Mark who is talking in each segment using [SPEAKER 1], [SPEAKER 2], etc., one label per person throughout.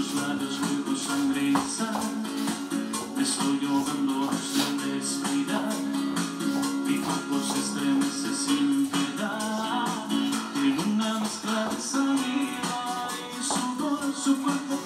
[SPEAKER 1] tus labios luego sonrisa, me estoy ahogando sin respirar, mi cuerpo se estremece sin piedad, en una mezcla de saliva y sudor su cuerpo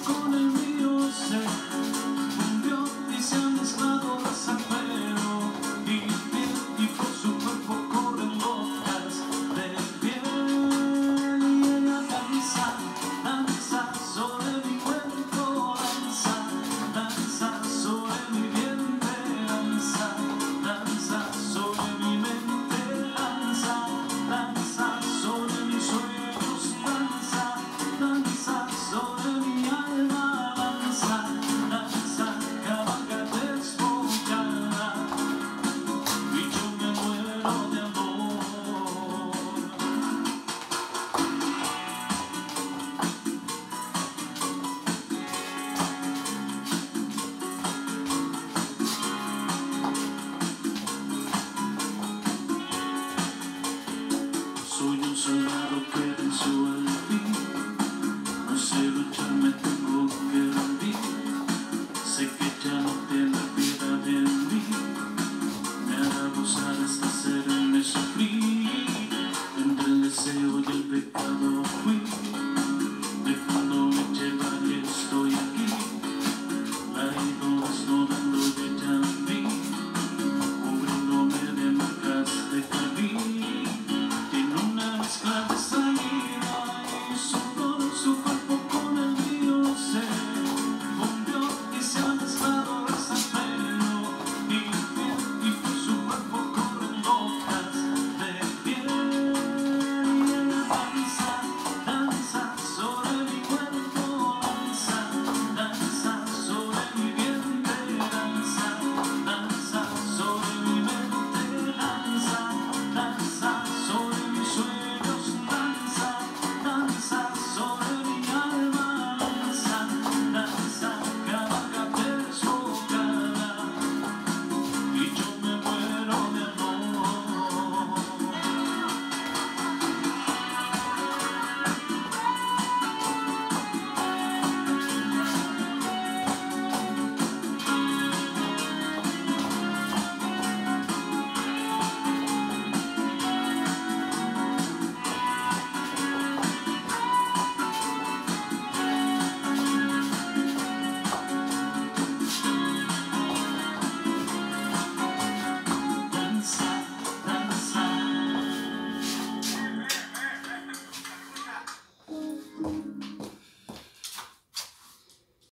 [SPEAKER 1] Christian.